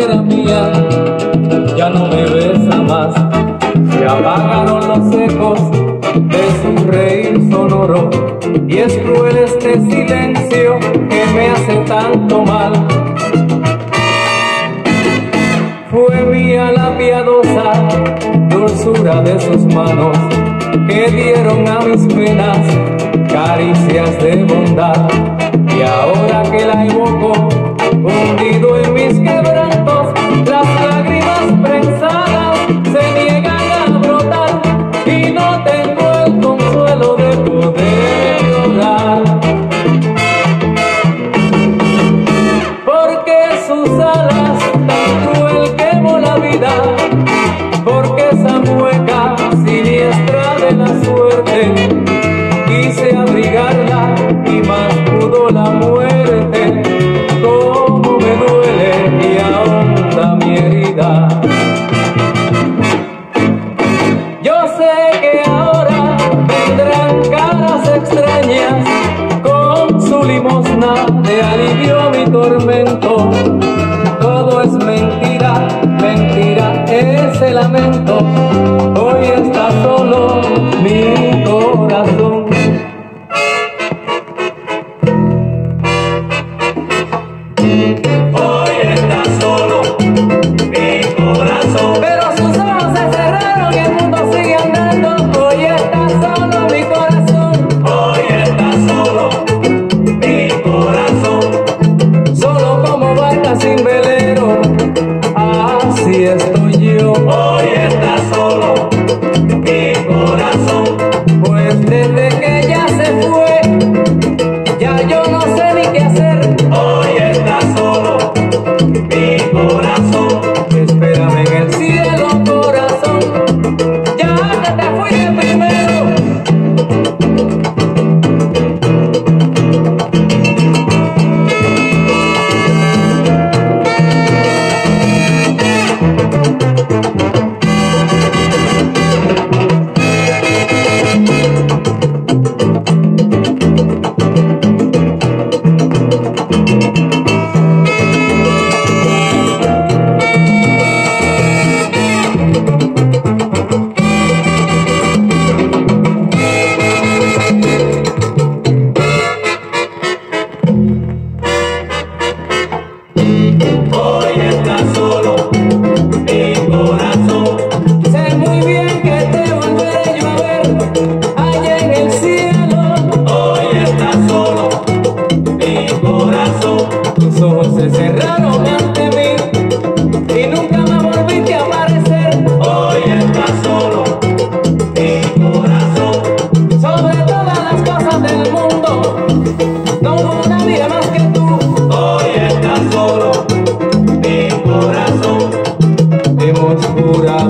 era mía, ya no me besa más. Se apagaron los ecos de su reír sonoro y es cruel este silencio que me hace tanto mal. Fue mía la piadosa dulzura de sus manos que dieron a mis penas caricias de bondad y ahora que la evoco sus alas tan cruel quemó la vida porque esa mueca siniestra de la suerte quise abrigarla y más pudo la muerte. Como me duele y ahonda mi herida. Yo sé que ahora vendrán caras extrañas de alivio mi tormento. Todo es mentira, mentira ese lamento. Corazón. Solo como barca sin velero. Así estoy yo. Hoy está solo mi corazón. Pues desde que ella se fue, ya yo no sé ni qué hacer. Hoy